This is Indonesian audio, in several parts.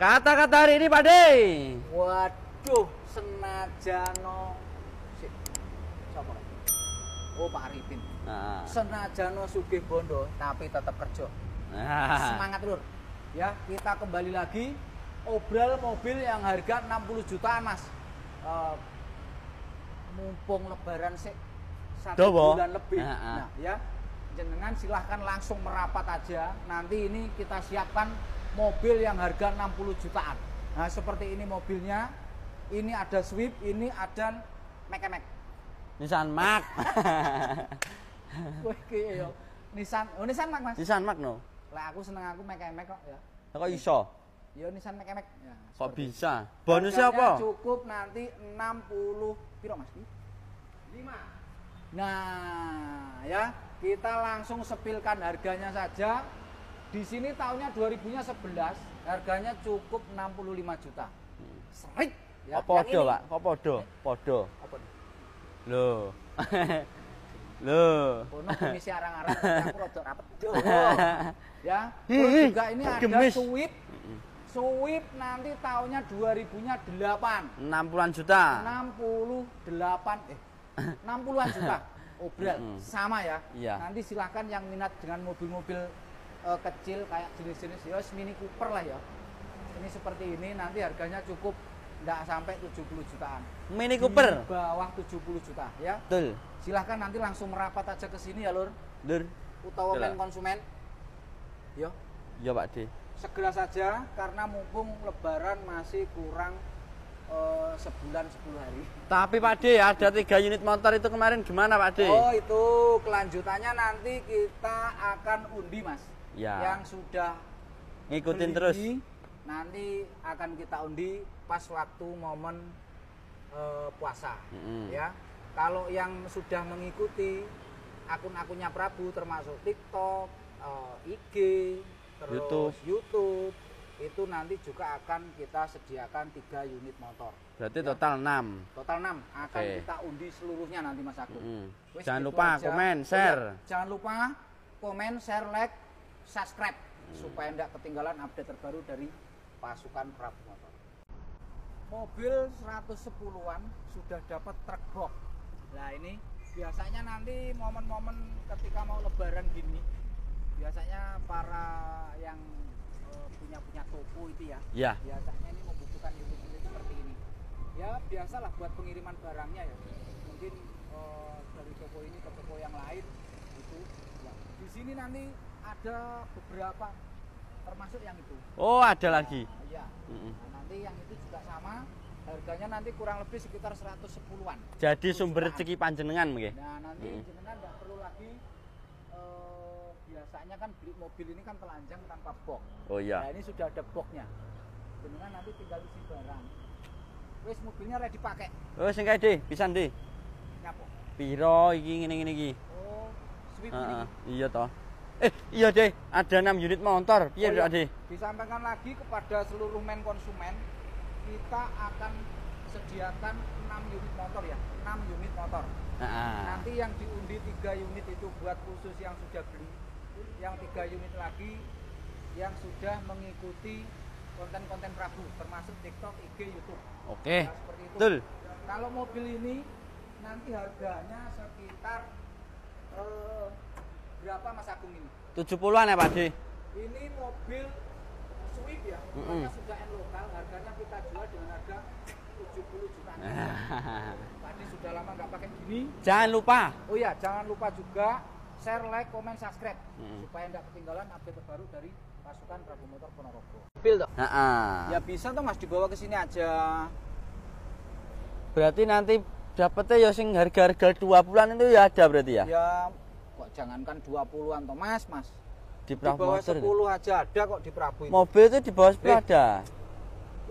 Kata-kata hari ini Pak De. Waduh, senajano Siapa lagi? Oh, Pak Arifin. Nah. Senajano sugih bondo, tapi tetap kerja. Nah. Semangat lur. Ya, kita kembali lagi obral mobil yang harga 60 jutaan, Mas. Eh, mumpung lebaran sih satu Dowo. bulan lebih. Ah, ah. Nah, ya. Jenengan silahkan langsung merapat aja. Nanti ini kita siapkan mobil yang harga 60 jutaan. Nah, seperti ini mobilnya. Ini ada Swift, ini ada Mekemek. Nissan iki yo. Nissan, oh Nissan Mark, Mas. Nissan Mark no. Lah aku seneng aku Mekemek kok ya. Kok iso? Yo Nissan Mekemek. Ya, Kok bisa? Bonusnya apa? Cukup nanti 60 piro Mas? 5. Nah, ya, kita langsung sepilkan harganya saja. Di sini tahunnya 2000-nya 11, harganya cukup 65 juta. Serit. Ya, Kok podo, yang ini- Pak? Kok podo? Podo. Apa? Loh. Loh. Kono komisi arang-arang aku rada rapet. Ya. Terus juga ini ada. Swift. Swift nanti tahunnya 2000-nya 8. 60-an juta. 68 eh 60-an juta obral Mm-mm. sama ya Iya. nanti silahkan yang minat dengan mobil-mobil eh, kecil kayak jenis-jenis ya Mini Cooper lah ya ini seperti ini nanti harganya cukup tidak sampai 70 jutaan Mini Di Cooper. bawah 70 juta ya Betul. silahkan nanti langsung merapat aja ke sini ya lur Lur. utawa main konsumen yo Iya, Pak De. segera saja karena mumpung lebaran masih kurang eh, sebulan 10 hari Tapi Pak De ada tiga unit motor itu kemarin gimana Pak De? Oh itu kelanjutannya nanti kita akan undi mas. Ya. Yang sudah Ngikutin beli, terus. Nanti akan kita undi pas waktu momen eh, puasa. Mm-mm. Ya. Kalau yang sudah mengikuti akun-akunnya Prabu termasuk TikTok, eh, IG, terus YouTube. YouTube, itu nanti juga akan kita sediakan tiga unit motor. Berarti Ya. total 6. Total 6 akan Oke. kita undi seluruhnya nanti Mas Agung. Mm-mm. Wis, Jangan gitu lupa aja. komen, Oh share. iya, Jangan lupa komen, share, like, subscribe supaya tidak ketinggalan update terbaru dari pasukan Prabu Motor. Mobil 110-an sudah dapat truk box. Nah ini biasanya nanti momen-momen ketika mau lebaran gini, biasanya para yang eh, punya-punya toko itu ya, Ya. biasanya ini membutuhkan unit-unit seperti ini ya biasalah buat pengiriman barangnya ya mungkin eh, dari toko ini ke toko yang lain itu ya. di sini nanti ada beberapa termasuk yang itu Oh, ada lagi. Nah, iya Mm-mm. Nah, nanti yang itu juga sama harganya nanti kurang lebih sekitar 110-an Jadi sumber rezeki panjenengan nggih. nah nanti Mm. jenengan nggak perlu lagi eh, biasanya kan beli mobil ini kan telanjang tanpa box Oh Nah iya. ini sudah ada boxnya. Jenengan nanti tinggal isi barang. Wis mobilnya ready pakai. Oh, sing kae De, pisan De. Nyapo? Piro iki ngene-ngene iki? Oh, Swift Heeh, ini. iya toh. Eh, iya De, ada 6 unit motor. Piye Oh, iya. Pak De? Disampaikan lagi kepada seluruh men konsumen, kita akan sediakan 6 unit motor ya, 6 unit motor. Heeh. Nanti yang diundi 3 unit itu buat khusus yang sudah beli. Yang 3 unit lagi yang sudah mengikuti konten-konten Prabu termasuk TikTok, IG, YouTube. Oke. Nah, seperti itu. Betul. Kalau mobil ini nanti harganya sekitar eh, berapa Mas Agung ini? 70-an ya Pak De. Ini mobil Swift ya, Mm-mm. mobilnya sudah N lokal, harganya kita jual dengan harga 70 juta. Tadi sudah lama nggak pakai gini. Jangan lupa. Oh ya, jangan lupa juga share, like, komen, subscribe Mm. supaya nggak ketinggalan update terbaru dari pasukan Prabu Motor Ponorogo. Mobil toh? Heeh. Ya bisa tuh Mas dibawa ke sini aja. Berarti nanti dapetnya ya sing harga-harga 20-an itu ya ada berarti ya? Ya kok jangankan 20-an toh Mas, Mas. Di Di Prabu bawah Motor. 10 aja ada kok di Prabu ini. Mobil itu di bawah 10 Eh. ada.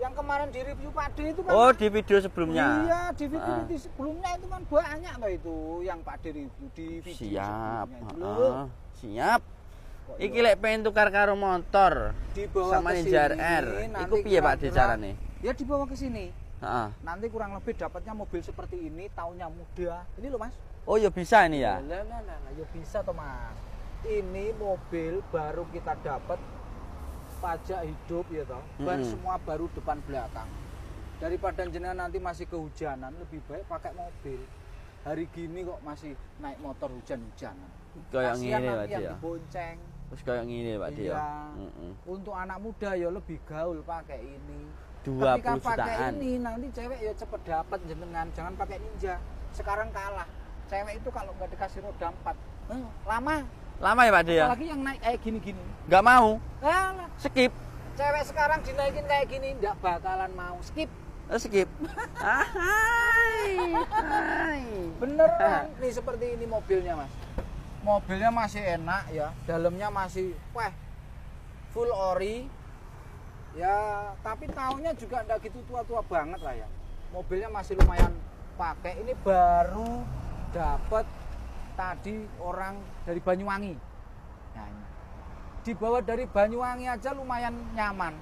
Yang kemarin di review Pak D itu kan Oh, di video sebelumnya. Iya, di video di sebelumnya itu kan banyak loh itu yang Pak D review di video Siap. sebelumnya itu. Siap. Kok Iki iya? lek pengen tukar karo motor dibawa sama Ninja RR. nanti Iku piye Pak kira-kira- carane? Ya dibawa ke sini. Heeh. Nanti kurang lebih dapatnya mobil seperti ini, tahunnya muda. Ini loh Mas. Oh, ya bisa ini ya. Lah lah, lah, ya bisa toh Mas. Ini mobil baru kita dapat pajak hidup ya toh ban Mm-mm. semua baru depan belakang daripada jenengan nanti masih kehujanan lebih baik pakai mobil hari gini kok masih naik motor hujan-hujanan Kayak ngene nanti Pak yang ya. dibonceng Terus kayak ngene Pak Di ya. Iya. Mm-mm. untuk anak muda ya lebih gaul pakai ini 20 ketika pakai jutaan. ini nanti cewek ya cepet dapat jenengan jangan pakai ninja sekarang kalah cewek itu kalau nggak dikasih roda empat eh, lama Lama ya Pak Di ya? apalagi yang naik kayak gini-gini Nggak mau. Alah, Skip. cewek sekarang dinaikin kayak gini nggak bakalan mau skip Eh, Skip. Hai. Hai. beneran nih seperti ini mobilnya mas mobilnya masih enak ya dalamnya masih wah full ori ya tapi tahunnya juga nggak gitu tua-tua banget lah ya mobilnya masih lumayan pakai ini baru dapat tadi orang dari Banyuwangi nah ini dibawa dari Banyuwangi aja lumayan nyaman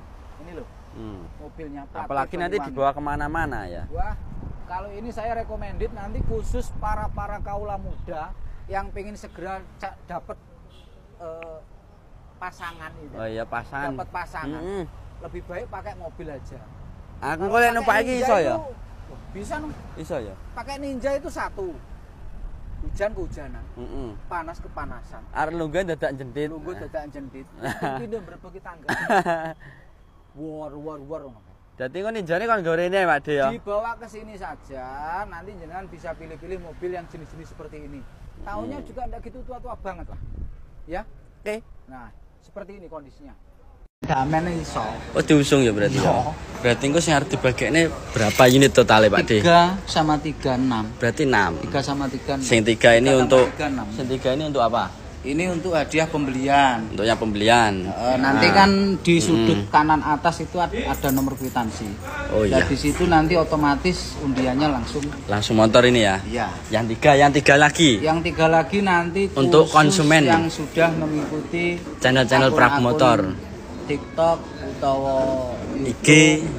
ini loh Hmm. mobilnya Apalagi nanti Banyuwangi. dibawa ke mana-mana ya. Wah, kalau ini saya recommended nanti khusus para para kaula muda yang pengen segera dapat eh, pasangan itu. Oh iya pasangan. Dapat pasangan. Mm-mm. Lebih baik pakai mobil aja. Aku Kalau kok lek numpak iki Ninja iso ya? Bisa. Iso ya? Pakai ninja itu satu. Hujan kehujanan, Heeh. panas kepanasan. Arep lungguh dadak jendit. Nunggu dadak jentit. Pindah berbagi tangga. War war war. Dadi kok ninjane kon gorene Pak De ya. dibawa ke sini saja nanti jenengan bisa pilih-pilih mobil yang jenis-jenis seperti ini tahunnya Hmm. juga enggak gitu tua-tua banget lah ya Oke. nah seperti ini kondisinya damen iso Oh diusung ya berarti ya. Iya. Berarti engko sing arep dibagekne berapa unit totalnya Pak De? 3 sama 36 Berarti 6. 3 sama 3 Sing tiga ini untuk 36 sing tiga ini untuk apa? ini untuk hadiah pembelian Untuknya pembelian. Eh, nanti Nah. kan di sudut kanan atas itu ad- ada nomor kwitansi Oh Dan iya. di situ nanti otomatis undiannya langsung Langsung motor ini ya. iya Yang tiga, yang tiga lagi. Yang tiga lagi nanti Untuk konsumen. yang sudah mengikuti Channel-channel akun-akun Motor. TikTok utawa IG,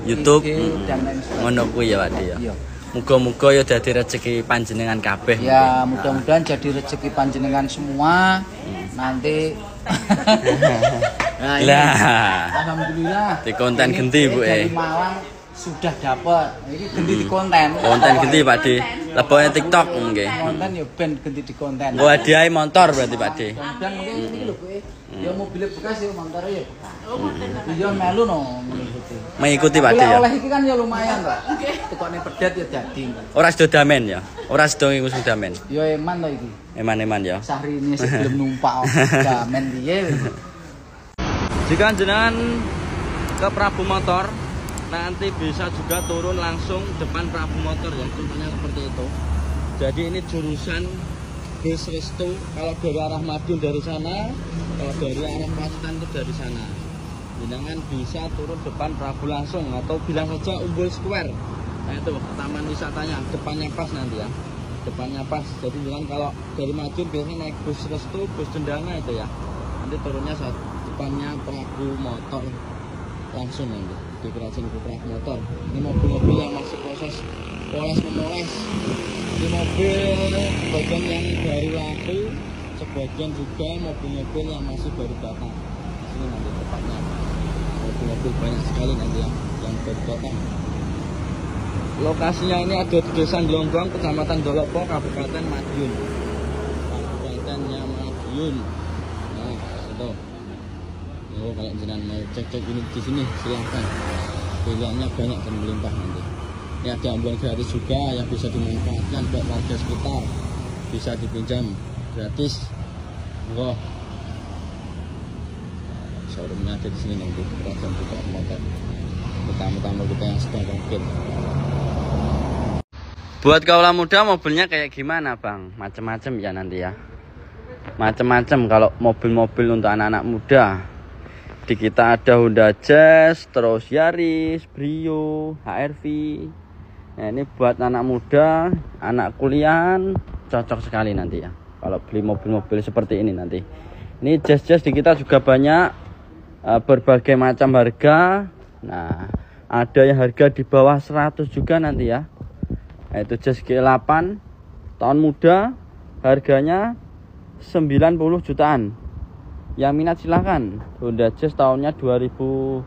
YouTube, IG, mm. dan lain sebagainya. Ngono kuwi ya Pak ya. Iya. Muga-muga ya dadi rezeki panjenengan kabeh. Ya, mudah-mudahan jadi rezeki panjenengan semua. Hmm. Nanti Nah, ini. Lah. Alhamdulillah. Di konten Ini genti, Bu, Dari eh. Malang sudah dapat. Ini genti di konten. Konten genti Pak De. Leboknya TikTok nggih. Konten ya ben genti di konten. Gua hadiah motor berarti Pak De. Dan mungkin ini lho, Bu. Ya mobilnya bekas ya motornya ya bekas. Iya melu no mengikuti. Mengikuti Oleh ya. oleh iki kan ya lumayan, Pak. Tekone pedet ya jadi. Ora sedo damen ya. Ora sedo ngiku damen. Ya eman to iki. Eman-eman ya. Sahri ini sebelum numpak damen piye. Jika jenengan ke Prabu Motor nanti bisa juga turun langsung depan Prabu Motor ya contohnya seperti itu jadi ini jurusan bis Restu kalau dari arah Madiun dari sana kalau dari arah Pacitan itu dari sana. Jenengan bisa turun depan Prabu langsung atau bilang saja Umbul Square. Nah itu taman wisatanya. Depannya pas nanti ya. Depannya pas. Jadi jangan kalau dari Madiun biasanya naik bus Restu bus Cendana itu ya. Nanti turunnya saat depannya Prabu Motor langsung nanti. Di Kerajaan Prabu Motor. Ini mobil-mobil yang masih proses poles memoles ini mobil sebagian yang baru laku sebagian juga mobil-mobil yang masih baru datang. Sini nanti tepatnya. Mobil-mobil banyak sekali nanti yang yang baru datang. Lokasinya ini ada di Desa Glonggong Kecamatan Dolopo Kabupaten Madiun. Kabupatennya Madiun. Nah itu. Oh, kalau jenengan mau cek-cek ini di sini silahkan pilihannya banyak dan melimpah nanti. Ini ada ambulan gratis juga yang bisa dimanfaatkan buat warga sekitar. Bisa dipinjam gratis ada di sini nanti kerajaan buka motor tamu-tamu kita yang sedang parkir buat kaulah muda mobilnya kayak gimana bang? Macem-macem ya nanti ya. Macem-macem kalau mobil-mobil untuk anak-anak muda. Di kita ada Honda Jazz, terus Yaris, Brio, HRV. Nah, ini buat anak muda, anak kuliahan cocok sekali nanti ya. Kalau beli mobil-mobil seperti ini nanti. Ini Jazz-Jazz di kita juga banyak eh, berbagai macam harga. Nah, ada yang harga di bawah 100 juga nanti ya. Nah, itu Jazz G8 tahun muda harganya 90 jutaan. yang minat silahkan Honda Jazz tahunnya 2009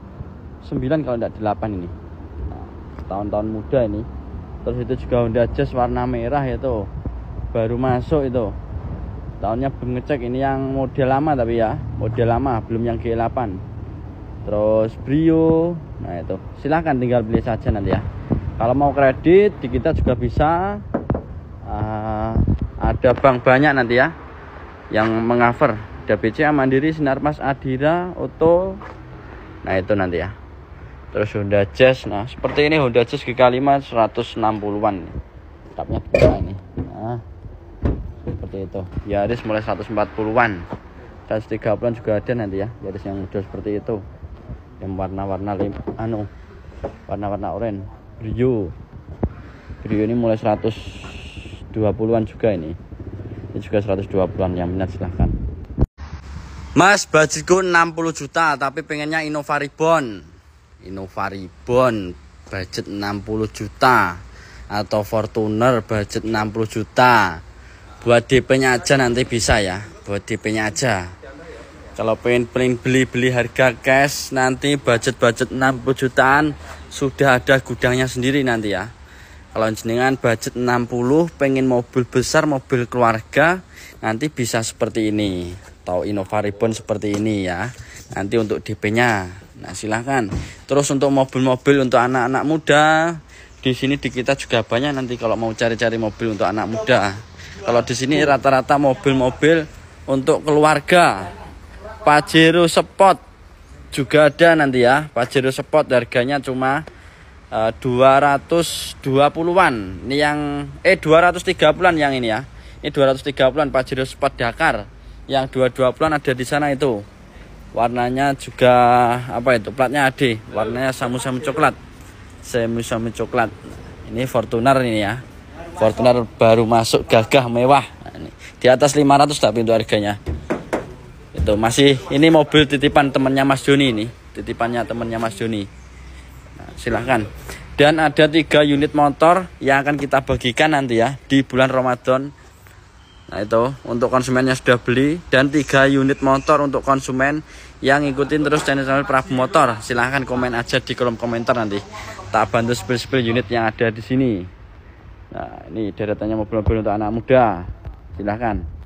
kalau tidak 8 ini nah, tahun-tahun muda ini terus itu juga Honda Jazz warna merah itu baru masuk itu tahunnya belum ngecek ini yang model lama tapi ya model lama belum yang G8 terus Brio nah itu. Silahkan tinggal beli saja nanti ya. Kalau mau kredit di kita juga bisa. Uh, ada bank banyak nanti ya yang mengover. Ada BCA Mandiri Sinarmas Adira Oto. Nah itu nanti ya. Terus Honda Jazz. Nah seperti ini Honda Jazz GK5 160-an tapnya ini nah seperti itu. Yaris mulai 140-an 130-an juga ada nanti ya Yaris yang model seperti itu. Yang warna-warna anu warna-warna oranye Brio. Brio ini mulai 120-an juga ini. Ini juga 120-an yang minat silahkan. Mas budgetku 60 juta tapi pengennya Innova Ribbon Innova Ribbon budget 60 juta. Atau Fortuner budget 60 juta buat DP nya aja nanti bisa ya buat DP nya aja. Kalau pengen pengen beli-beli harga cash nanti budget-budget 60 jutaan sudah ada gudangnya sendiri nanti ya. Kalau jenengan budget 60 pengen mobil besar mobil keluarga nanti bisa seperti ini. Atau Innova Ribbon seperti ini ya nanti untuk DP nya nah silahkan. Terus untuk mobil-mobil untuk anak-anak muda di sini di kita juga banyak nanti kalau mau cari-cari mobil untuk anak muda kalau di sini rata-rata mobil-mobil untuk keluarga. Pajero Sport juga ada nanti ya. Pajero Sport harganya cuma uh, 220-an. Ini yang eh 230-an yang ini ya. Ini 230-an Pajero Sport Dakar. Yang 220-an ada di sana itu. Warnanya juga apa itu? Platnya AD. Warnanya samu-samu coklat. Samu-samu coklat. Ini Fortuner ini ya. Fortuner baru masuk gagah mewah. Di atas 500 tak pintu harganya. Itu masih ini mobil titipan temannya Mas Joni ini. Titipannya temannya Mas Joni. Nah, silahkan. Dan ada tiga unit motor yang akan kita bagikan nanti ya di bulan Ramadan. Nah itu untuk konsumen yang sudah beli. Dan tiga unit motor untuk konsumen yang ngikutin terus channel-channel Prabu Motor. Silahkan komen aja di kolom komentar nanti. Tak bantu spill-spill unit yang ada di sini Nah, ini deretannya mobil-mobil untuk anak muda. Silahkan.